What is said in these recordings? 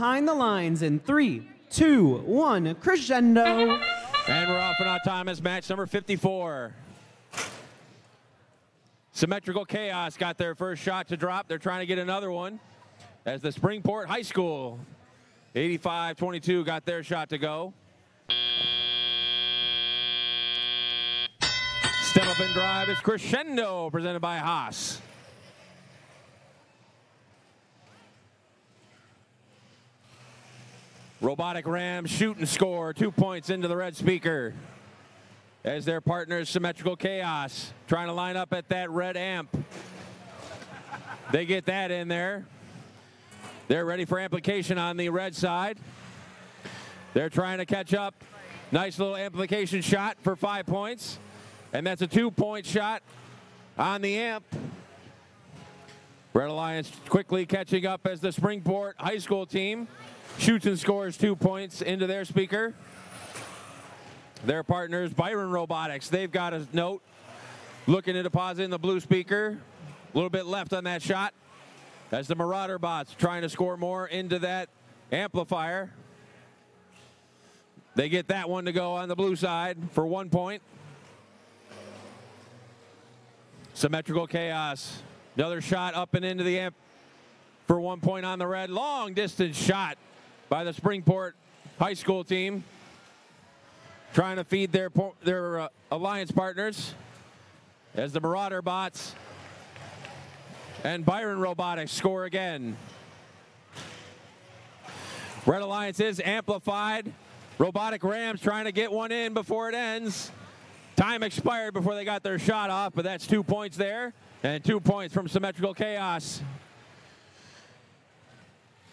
behind the lines in three, two, one, crescendo. And we're off and autonomous match number 54. Symmetrical Chaos got their first shot to drop. They're trying to get another one as the Springport High School 85-22 got their shot to go. Step up and drive is Crescendo presented by Haas. Robotic Ram shoot and score two points into the red speaker as their partners Symmetrical Chaos trying to line up at that red amp. They get that in there. They're ready for amplification on the red side. They're trying to catch up. Nice little amplification shot for five points. And that's a two-point shot on the amp. Red Alliance quickly catching up as the Springport High School team shoots and scores two points into their speaker. Their partners, Byron Robotics, they've got a note looking to deposit in the blue speaker. A little bit left on that shot as the Marauder bots trying to score more into that amplifier. They get that one to go on the blue side for one point. Symmetrical Chaos. Another shot up and into the amp for one point on the red. Long distance shot by the Springport High School team. Trying to feed their, their uh, alliance partners as the Marauder bots and Byron Robotics score again. Red Alliance is amplified. Robotic Rams trying to get one in before it ends. Time expired before they got their shot off, but that's two points there. And two points from Symmetrical Chaos.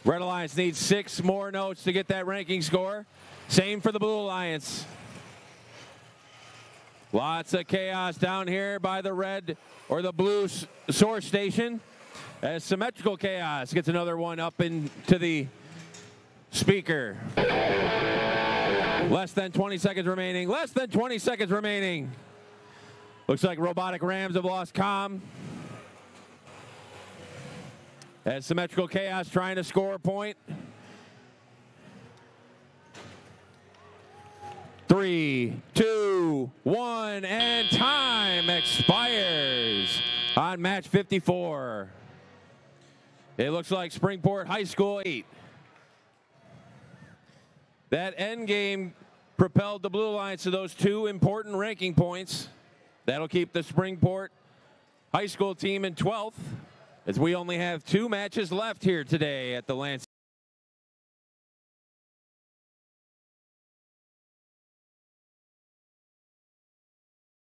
Red Alliance needs six more notes to get that ranking score. Same for the Blue Alliance. Lots of chaos down here by the red or the blue source station. As Symmetrical Chaos gets another one up into the speaker. Less than 20 seconds remaining. Less than 20 seconds remaining. Looks like Robotic Rams have lost com. As Symmetrical Chaos trying to score a point. Three, two, one, and time expires on match 54. It looks like Springport High School 8. That end game propelled the Blue Alliance to those two important ranking points. That'll keep the Springport High School team in 12th as we only have two matches left here today at the Lansing.